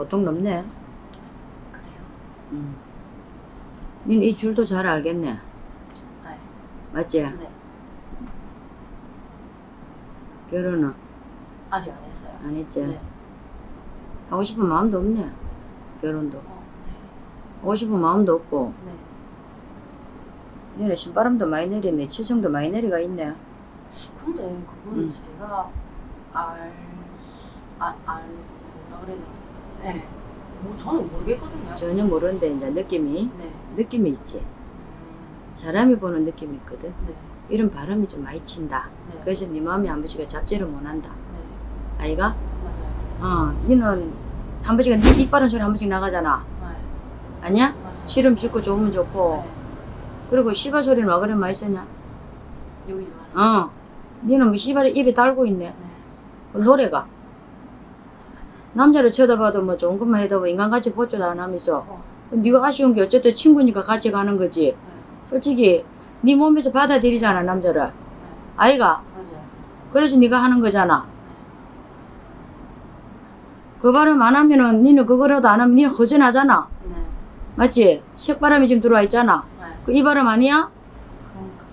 보통 넘네. 그래요? 음. 니는 이 줄도 잘 알겠네. 네. 맞지? 네. 결혼은 아직 안 했어요. 안 했지? 네. 하고 싶은 마음도 없네. 결혼도. 어, 하고 싶은 마음도 없고. 네. 네. 니는 신바람도 많이 내리네. 치성도 많이 내리가 있네. 근데 그거는 음. 제가 알, 수- 아, 알, 뭐라 그래야 되나? 네. 뭐 저는 모르겠거든요. 전혀 모르는데 이제 느낌이 네. 느낌이 있지. 음, 사람이 보는 느낌이 있거든. 네. 이런 바람이 좀 많이 친다. 네. 그래서 네 마음이 한 번씩 잡지를 못한다. 네. 아이가? 맞아요. 어, 니는 한 번씩 네 이빨은 소리 한 번씩 나가잖아. 네. 아니야? 맞아요. 시름 싣고 좋으면 좋고. 네. 그리고 씨발 소리는 와 그래 많이 쓰냐? 여기 와서. 어. 니는 뭐 씨발에 입에 달고 있네. 네. 그 노래가. 남자를 쳐다봐도 뭐 좋은 것만 해도 뭐 인간같이 보지도 안 하면서. 어. 네가 아쉬운 게 어쨌든 친구니까 같이 가는 거지. 네. 솔직히 네 몸에서 받아들이잖아 남자를. 네. 아이가. 그래서 네가 하는 거잖아. 그 발음 안 하면은 니는 그거라도 안 하면 니는 허전하잖아. 네. 맞지? 색바람이 지금 들어와 있잖아. 네. 그이 발음 아니야? 그러니까.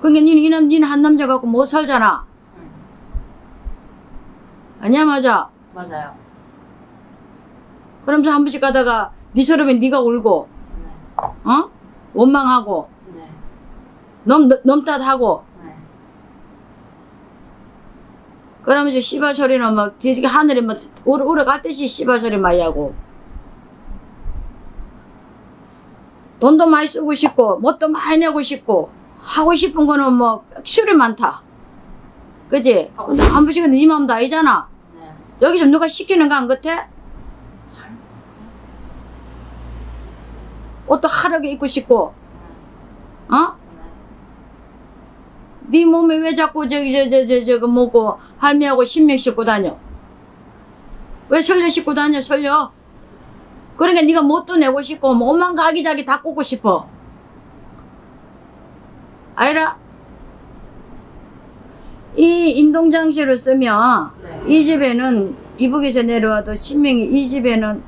그러니까 니는 니는 한 남자 갖고 못 살잖아. 응. 아니야 맞아. 맞아요. 그러면서 한 번씩 가다가 네 서름에 네가 울고 네. 어? 원망하고 네. 넘, 넘탓하고 네. 그러면서 씨발 소리는 막 되게 하늘에 막 오래, 오래 갈 듯이 씨발 소리 많이 하고 돈도 많이 쓰고 싶고 뭣도 많이 내고 싶고 하고 싶은 거는 뭐 백수리 많다 그지? 근데 한 번씩은 네 마음 도 아니잖아 네. 여기 좀 누가 시키는 거안 같아? 잘. 옷도 하르게 입고 싶고 네. 어? 네. 네 몸에 왜 자꾸 저기 저저저 저거 뭐고 할매하고 신명 싣고 다녀? 왜 설려 싣고 다녀 설려? 그러니까 네가 못도 내고 싶고 몸만 가기자기 다 꽂고 싶어. 아니라 이 인동장치를 쓰면 네. 이 집에는 이북에서 내려와도 신명이 이 집에는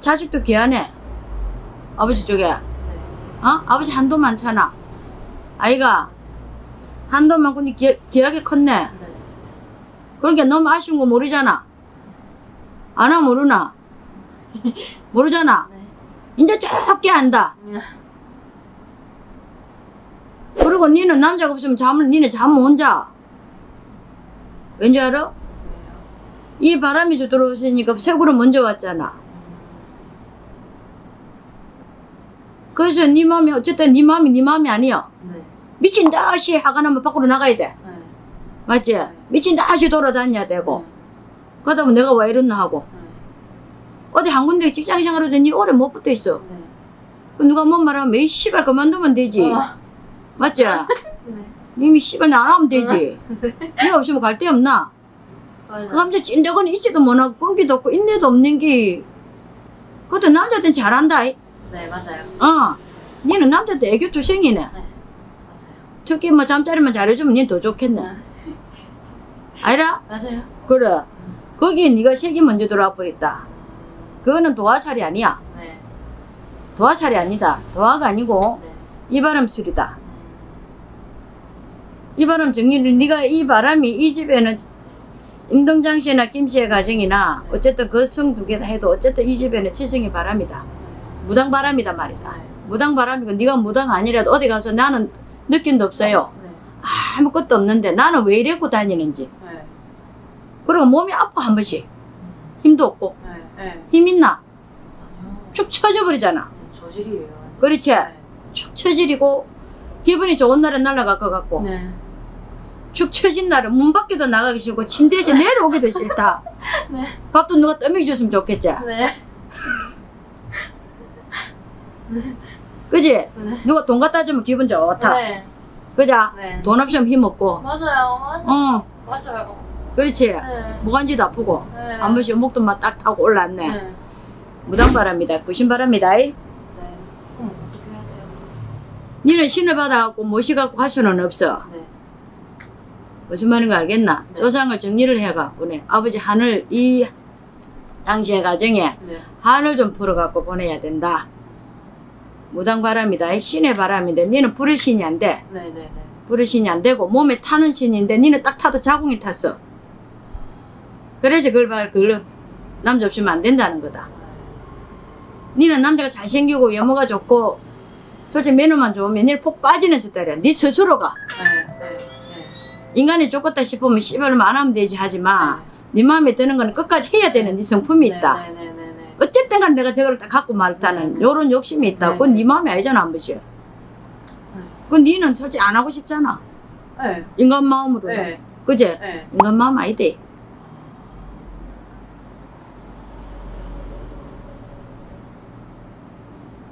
자식도 귀하네. 아버지 쪽에. 네. 어? 아버지 한도 많잖아. 아이가 한도 많고 니 귀, 귀하게 컸네. 네. 그러니까 너무 아쉬운 거 모르잖아. 아나 모르나? 모르잖아. 네. 이제 좁게 안다. 네. 그리고 니는 남자가 없으면 잠을 니는 잠못 자. 왠지 알아? 이 바람이 저 들어오시니까 새구로 먼저 왔잖아. 그래서 네 마음이 어쨌든 네 마음이 네 마음이 아니야. 네. 미친 듯이 화가 나면 밖으로 나가야 돼. 네. 맞지? 네. 미친 듯이 돌아다녀야 되고. 네. 그러다 보면 내가 왜 이랬나 하고. 네. 어디 한 군데 직장 생활을 했니 오래 못 붙어 있어. 네. 그 누가 뭔 말하면 이 씨발 그만두면 되지. 어. 맞지? 네. 이미 씨발 나안 하면 되지. 니 없으면 갈 데 없나? 그. 남자 찐덕은 있지도 못하고 끈기도 없고 인내도 없는 게 그것도 남자한테는 잘한다. 이. 네, 맞아요. 어. 니는 남자한테 애교 투성이네. 맞아요. 특히 뭐 잠자리만 잘해주면 니 더 좋겠네. 네. 아니라? 맞아요. 그래. 거기에 네가 색이 먼저 들어와 버렸다. 그거는 도화살이 아니야. 네. 도화살이 아니다. 도화가 아니고 네. 이바람술이다. 음, 이 바람 정리를 네가 이 바람이 이 집에는 임동장 씨나 김 씨의 가정이나 어쨌든 그 성 두 개 다 해도 어쨌든 이 집에는 치성의 바람이다. 무당 바람이다 말이다. 네. 무당 바람이고 네가 무당 아니라도 어디 가서 나는 느낌도 없어요. 네. 아무것도 없는데 나는 왜 이래고 다니는지. 네. 그리고 몸이 아파 한 번씩. 힘도 없고. 네. 네. 힘 있나? 아니요. 축 처져 버리잖아. 네, 저질이에요. 그렇지? 네. 축 처지리고 기분이 좋은 날은 날아갈 것 같고 네. 축 처진 날은 문 밖에도 나가기 싫고 침대에서 내려오기도 싫다. 네. 밥도 누가 떠먹여 줬으면 좋겠지. 네. 그지? 네. 누가 돈 갖다 주면 기분 좋다. 네. 그자? 네. 돈 없으면 힘 없고. 맞아요. 맞아요. 어, 맞아요. 그렇지. 네. 무관지도 아프고. 네. 한 번씩 목도 막 딱 타고 올랐네. 네. 무당바람이다. 구신바람이다. 이. 네. 그럼 어떻게 해야 돼요? 니는 신을 받아갖고 모시갖고 갈 수는 없어. 네. 무슨 말인 가 알겠나? 네. 조상을 정리를 해가 보내. 아버지 하늘 이 당시의 가정에 네. 한을 좀 풀어갖고 보내야 된다. 무당 바람이다. 신의 바람인데 니는 불의 신이 안 돼. 네네네. 불의 신이 안 되고 몸에 타는 신인데 니는 딱 타도 자궁이 탔어. 그래서 그걸 봐, 그걸 남자 없으면 안 된다는 거다. 니는 남자가 잘생기고 외모가 좋고 솔직히 매너만 좋으면 니는 폭 빠지는 스타일이야. 니 스스로가 네. 네. 네. 인간이 좋겠다 싶으면 씨발로 안 하면 되지 하지만 네 마음에 드는 거는 끝까지 해야 되는 네 성품이 있다. 네네네네. 어쨌든 간 내가 저걸 딱 갖고 말다는 네. 요런 욕심이 있다. 그건 네. 네 마음이 아니잖아, 한 번씩. 그건 니는 솔직히 안 하고 싶잖아. 네. 인간 마음으로. 네. 그제? 네. 인간 마음 아니대.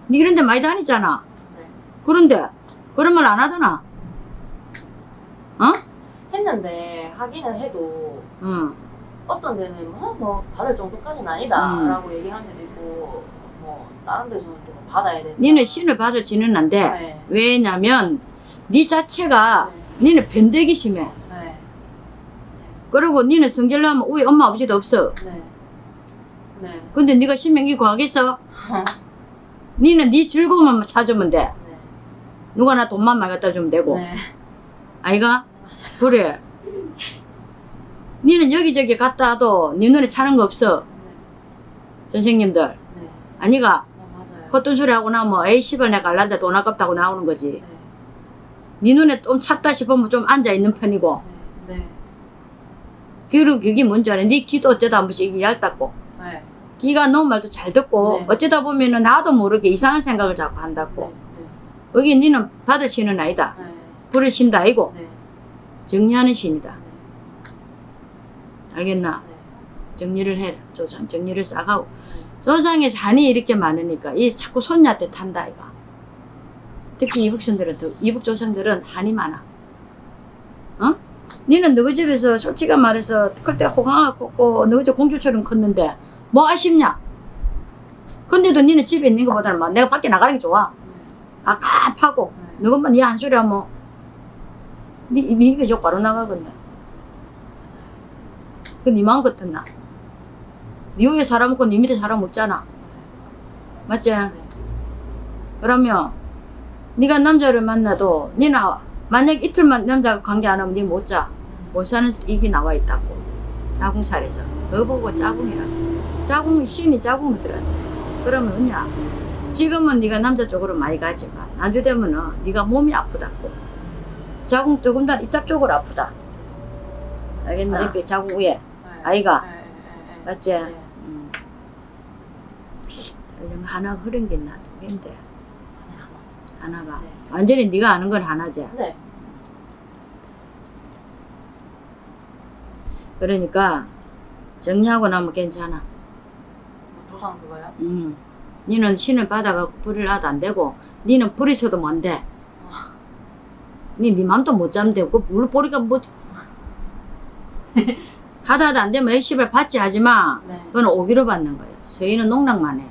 니 이런 데 많이 다니잖아. 네. 그런데 그런 말 안 하더나. 어? 했는데 하기는 해도 응. 어떤 데는 뭐, 뭐 받을 정도까지는 아니다라고 얘기하는 데도 있고 뭐 다른 데서는 또 받아야 된다. 니는 신을 받을 지는 안 돼. 네. 왜냐면 니 자체가 니는 변덕이 심해. 네. 그리고 니는 성질로 하면 우리 엄마 아버지도 없어. 네. 네. 근데 니가 신명이 과하겠어? 니는 니 즐거움만 찾으면 돼. 네. 누가 나 돈만 많이 갖다 주면 되고. 네. 아이가? 그래. 니는 여기저기 갔다 와도 니 눈에 차는 거 없어. 선생님들. 네. 아니가 네. 맞아요. 헛돈 소리 하고 나면 에이 씨발 내가 갈란데 돈 아깝다고 나오는 거지. 네. 니 눈에 좀 찼다 싶으면 좀 앉아 있는 편이고. 네. 네. 그리고 그게 뭔지 알아? 니 귀도 어쩌다 한 번씩 얇다고. 네. 귀가 너무 말도 잘 듣고 네. 어쩌다 보면은 나도 모르게 이상한 생각을 자꾸 네. 한다고. 여기 니는 받을 신은 아니다. 네. 불을 신도 아니고 네. 정리하는 신이다. 네. 알겠나? 네. 정리를 해라. 조상 정리를 싹 하고. 조상에 잔이 이렇게 많으니까 이 자꾸 손녀한테 탄다 이가. 특히 이북신들은 더, 이북 조상들은 한이 많아. 어? 니는 너희 집에서 솔직히 말해서 클 때 호강을 꽂고 너희 집 공주처럼 컸는데 뭐 아쉽냐? 근데도 니는 집에 있는 것보다는 막 내가 밖에 나가는 게 좋아. 아깝하고 네. 너것만 니한 소리 하면 니, 니 입에 욕 바로 나가겠네. 그니 마음 같았나? 니 위에 사람 없고 니 밑에 사람 없잖아. 맞지? 네. 그러면 네가 남자를 만나도 니는 만약 이틀만 남자가 관계 안 하면 니 못 자. 못 사는 입이 나와 있다고. 자궁살에서. 그거 보고 짜궁이라. 짜궁이 신이 짜궁을 들어. 그러면 언냐? 지금은 네가 남자 쪽으로 많이 가지만 나중 되면은 네가 몸이 아프다고. 자궁 조금단 이쪽 쪽으로 아프다. 알겠나? 이렇게 자궁 위에. 네. 아이가. 네. 네. 네. 맞지? 네. 음. 하나 흐른 게 나도 근데 하나가 네. 완전히 네가 아는 건 하나지. 네. 그러니까 정리하고 나면 괜찮아. 뭐 조상 그거요? 음. 니는 신을 받아갖고 불을 놔도 안 되고 니는 불이 못 돼. 니, 니 맘도 못 잡는데 그물 보니까 뭐 하다 하다 안 되면 액십을 받지 하지 마. 네. 그건 오기로 받는 거야. 서인은 농락만 해.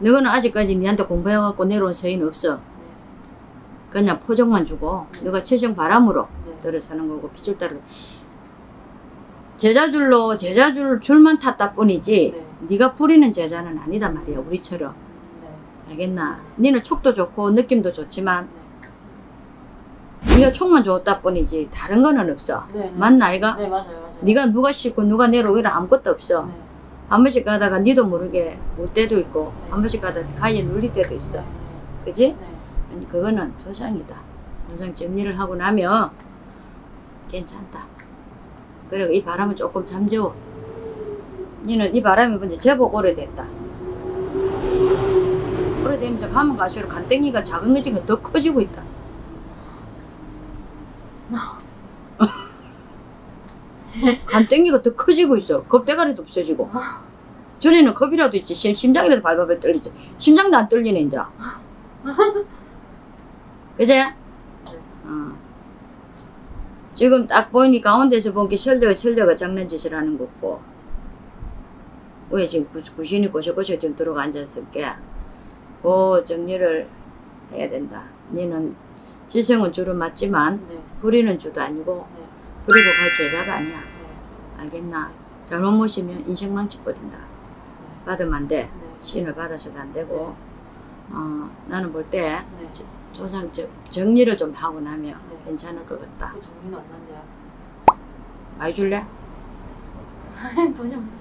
너는 아직까지 니한테 공부해갖고 내려온 서인 없어. 네. 그냥 포정만 주고 너가 최정 바람으로 네. 들어 사는 거고 핏줄 따르 제자줄로 제자줄 줄만 탔다 뿐이지 네. 네가 뿌리는 제자는 아니다 말이야 우리처럼 네. 알겠나? 니는 촉도 좋고 느낌도 좋지만 네 가 촉만 좋았다 뿐이지 다른 거는 없어 네. 네. 맞나 아이가? 네, 맞아요. 맞아요. 네가 누가 씻고 누가 내려오고 이런 아무것도 없어 네. 한 번씩 가다가 니도 모르게 올 때도 있고 네. 한 번씩 가다가 가위에 눌릴 때도 있어 네. 그지? 네. 아니 그거는 조상이다. 조상 정리를 하고 나면 괜찮다. 그리고 이 바람은 조금 잠재워. 니는 이 바람이 뭔지 제법 오래됐다. 오래되면서 가면 갈수록 간땡이가 작은 거지가 더 커지고 있다. 간땡이가 더 커지고 있어. 겁대가리도 없어지고. 전에는 겁이라도 있지. 심, 심장이라도 발발발 떨리지. 심장도 안 떨리네, 이제. 그제? 어. 지금 딱 보니 가운데서 보기 설녀가 설녀가 장난짓을 하는 거고. 왜 지금 구- 구신이 고셔고셔 좀 들어가 앉았을게. 그 정리를 해야 된다. 니는 지성은 주로 맞지만 네. 부리는 주도 아니고 네. 그리고 갈 제자도 아니야. 네. 알겠나? 잘못 모시면 인생 망치 버린다. 네. 받으면 안 돼. 네. 신을 받아서도 안 되고. 어, 나는 볼때 네. 조상 저- 정리를 좀 하고 나면 네. 괜찮을 것 같다. 그 정리는 얼마인데요? 많이 줄래? 돈이 없는데.